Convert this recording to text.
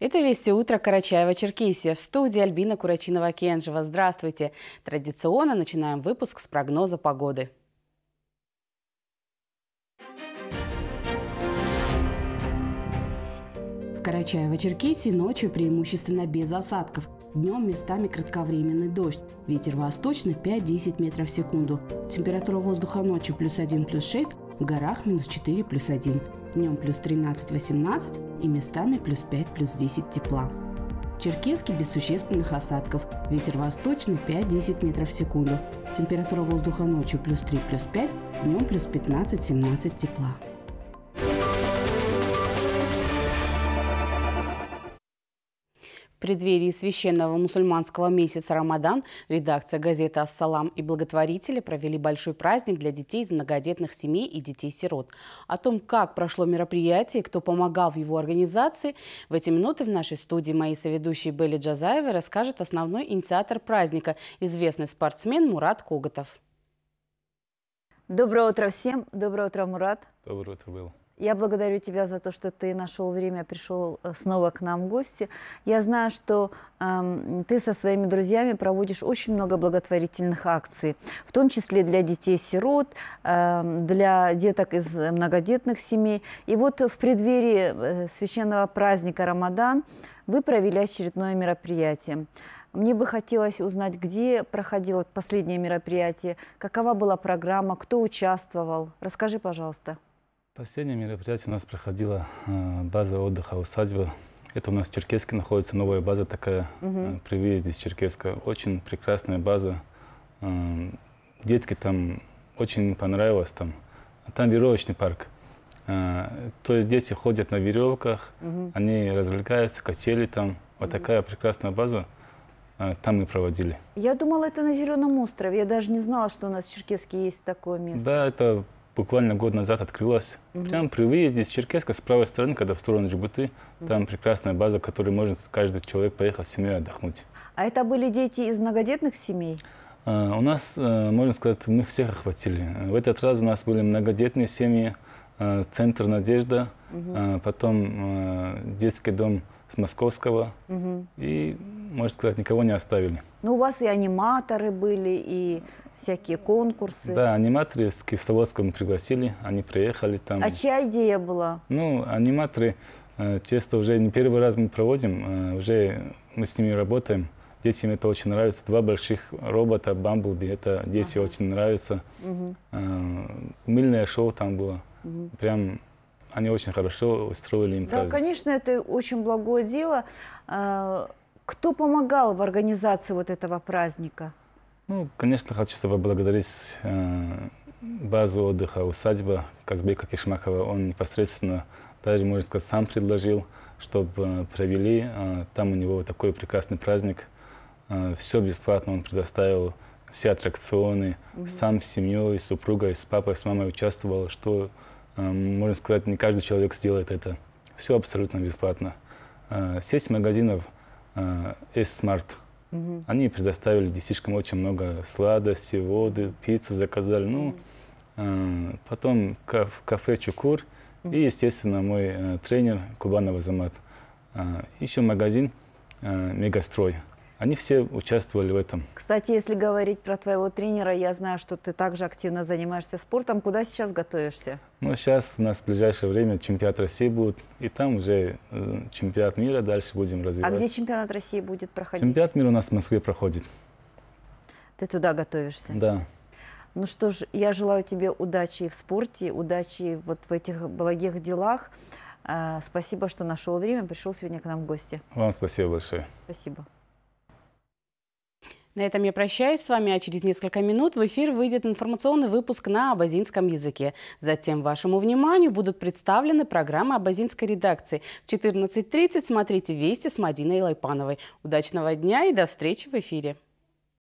Это «Вести утро» Карачаева-Черкесия. В студии Альбина Курачинова-Кенжева. Здравствуйте. Традиционно начинаем выпуск с прогноза погоды. Карачаево-Черкесии ночью преимущественно без осадков. Днем местами кратковременный дождь. Ветер восточный 5-10 метров в секунду. Температура воздуха ночью плюс 1, плюс 6, в горах минус 4 плюс 1, днем плюс 13-18 и местами плюс 5 плюс 10 тепла. Черкески без существенных осадков. Ветер восточный 5-10 метров в секунду. Температура воздуха ночью плюс 3 плюс 5, днем плюс 15-17 тепла. Преддверии священного мусульманского месяца Рамадан редакция газеты «Ассалам» и благотворители провели большой праздник для детей из многодетных семей и детей-сирот. О том, как прошло мероприятие и кто помогал в его организации, в эти минуты в нашей студии мои соведущие Белли Джазаева расскажет основной инициатор праздника, известный спортсмен Мурат Коготов. Доброе утро всем. Доброе утро, Мурат. Доброе утро, Белла. Я благодарю тебя за то, что ты нашел время, пришел э, снова к нам в гости. Я знаю, что э, ты со своими друзьями проводишь очень много благотворительных акций, в том числе для детей-сирот, э, для деток из многодетных семей. И вот в преддверии э, священного праздника Рамадан вы провели очередное мероприятие. Мне бы хотелось узнать, где проходило последнее мероприятие, какова была программа, кто участвовал. Расскажи, пожалуйста. Последнее мероприятие у нас проходила э, база отдыха «Усадьба». Это у нас в Черкеске находится новая база такая, угу. при выезде из Черкеска. Очень прекрасная база. Э, детки там очень понравилось там. Там веревочный парк. То есть дети ходят на веревках, угу. они развлекаются, качели там. Вот угу. такая прекрасная база там мы проводили. Я думала, это на Зеленом острове. Я даже не знала, что у нас в Черкеске есть такое место. Да, это буквально год назад открылась. Угу. Прямо при выезде с Черкеска, с правой стороны, когда в сторону Джибуты, угу. там прекрасная база, в которой может каждый человек поехать с семьей отдохнуть. А это были дети из многодетных семей? А, у нас, а, можно сказать, мы всех охватили. В этот раз у нас были многодетные семьи, а, Центр «Надежда», угу. потом детский дом с Московского. Угу. И, можно сказать, никого не оставили. Ну, у вас и аниматоры были, и всякие конкурсы. Да, аниматоры с Кисловодска мы пригласили, они приехали там. А чья идея была? Ну, аниматоры, э, честно, уже не первый раз мы проводим, э, уже мы с ними работаем. Детям это очень нравится. Два больших робота, Бамблби, это дети ага. очень нравится. Угу. Мыльное шоу там было. Угу. Прям они очень хорошо устроили им да, праздник. Да, конечно, это очень благое дело. Кто помогал в организации вот этого праздника? Ну, конечно, хочу поблагодарить э, базу отдыха «Усадьба» Казбека Кишмакова. Он непосредственно, даже, можно сказать, сам предложил, чтобы э, провели. Э, там у него такой прекрасный праздник. Э, все бесплатно он предоставил, все аттракционы. Угу. Сам с семьей, с супругой, с папой, с мамой участвовал, что, э, можно сказать, не каждый человек сделает это. Все абсолютно бесплатно. Э, сеть магазинов S-Smart – Угу. Они предоставили детишкам очень много сладостей, воды, пиццу заказали. Ну, э, потом в кафе Чукур угу. и, естественно, мой э, тренер Кубанов Азамат. Э, еще магазин э, Мегастрой. Они все участвовали в этом. Кстати, если говорить про твоего тренера, я знаю, что ты также активно занимаешься спортом. Куда сейчас готовишься? Ну, сейчас у нас в ближайшее время чемпионат России будет, и там уже э, чемпионат мира дальше будем развивать. А где чемпионат России будет проходить? Чемпионат мира у нас в Москве проходит. Ты туда готовишься? Да. Ну что ж, я желаю тебе удачи в спорте, удачи вот в этих благих делах. А, спасибо, что нашел время, пришел сегодня к нам в гости. Вам спасибо большое. Спасибо. На этом я прощаюсь с вами, а через несколько минут в эфир выйдет информационный выпуск на абазинском языке. Затем вашему вниманию будут представлены программы абазинской редакции. В 14.30 смотрите «Вести» с Мадиной Лайпановой. Удачного дня и до встречи в эфире.